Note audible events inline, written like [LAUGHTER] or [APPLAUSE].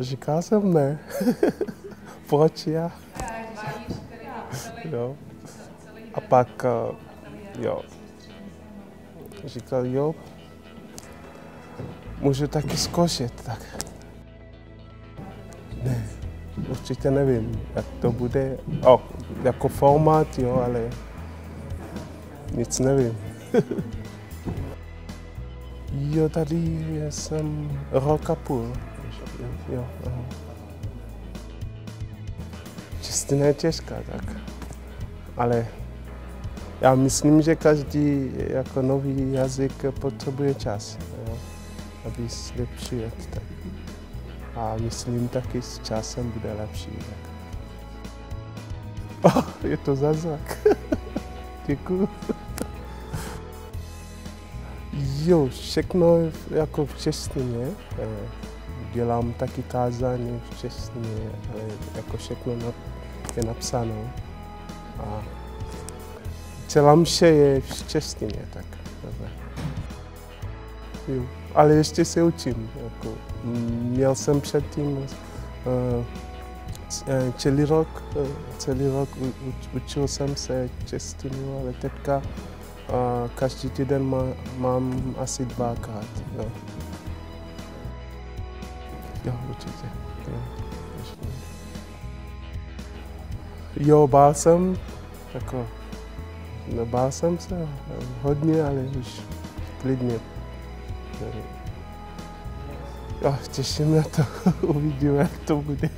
Říkal jsem ne. [LAUGHS] Proč já? jo. A pak, uh, jo. Říkal, jo, můžu taky zkoušet, tak. Ne, určitě nevím, jak to bude. O, jako formát, jo, ale nic nevím. [LAUGHS] jo, tady jsem rok a půl. Jo, aha. Je těžká, tak. Ale já myslím, že každý jako nový jazyk potřebuje čas, jo, aby se přijet. Tak. A myslím taky s časem bude lepší. Tak. [LAUGHS] Oh, je to zázrak. [LAUGHS] Děkuju. Jo, všechno jako v češtině. Dělám taky kázání češtině, ale jako všechno je napsáno. A celá mše je v češtině, tak. Jo. Ale ještě se učím. Jako, měl jsem předtím uh, celý rok, uh, celý rok učil jsem se češtinu, ale teďka každý týden má, mám asi dvakrát. Jo určitě. Jo, jo bál jsem, jako, no, bál jsem se hodně, ale už klidně. Jo, těším na to, [LAUGHS] uvidíme, jak to bude.